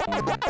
Ha ha ha!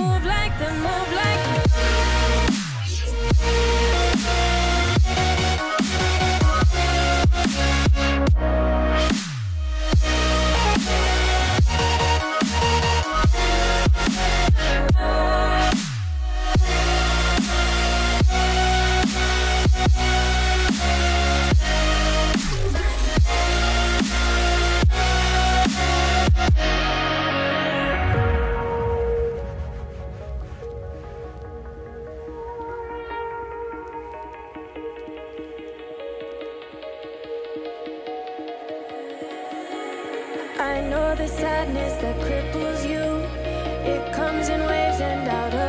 move like them, move like the sadness that cripples you. It comes in waves and out of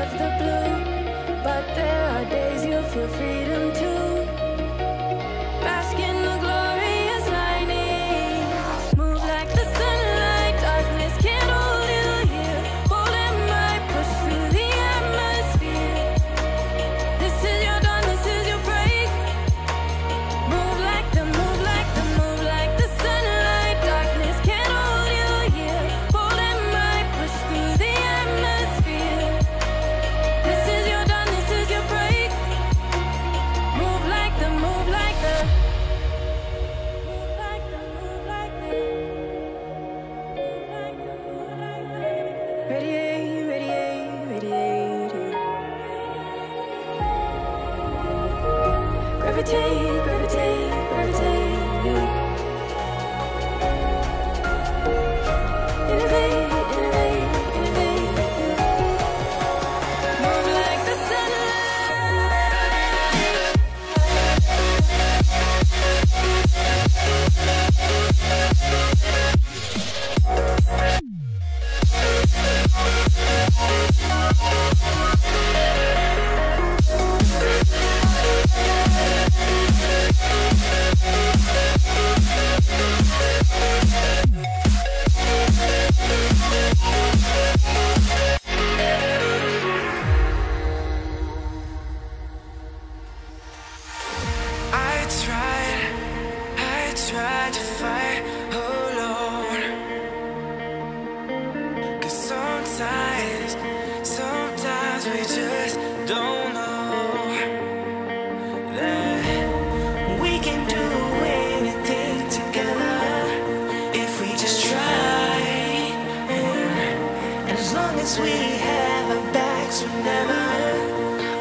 long as we have our backs, remember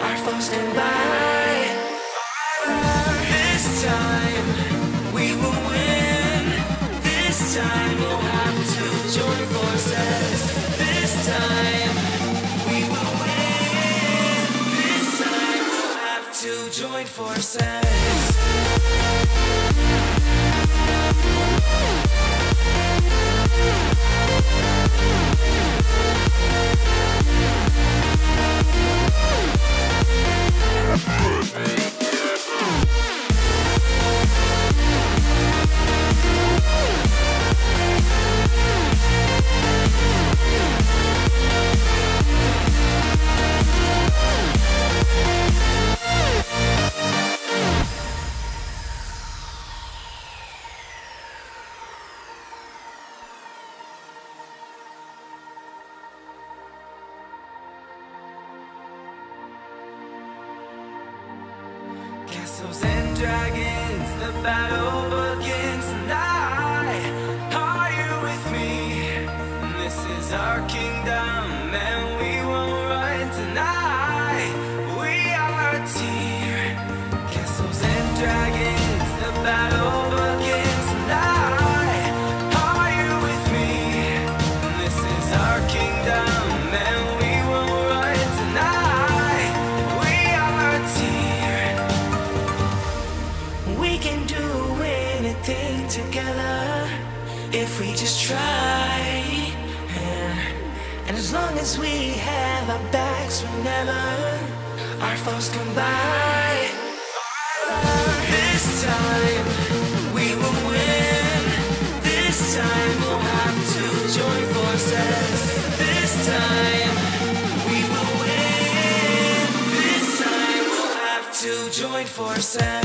our thoughts combine. This time we will win. This time we'll have to join forces. This time we will win. This time we'll have to join forces. Castles and dragons, the battle begins tonight. Are you with me? This is our kingdom, and we won't run tonight. Just try. And as long as we have our backs, whenever our foes come by. This time we will win. This time we'll have to join forces. This time we will win. This time we'll have to join forces.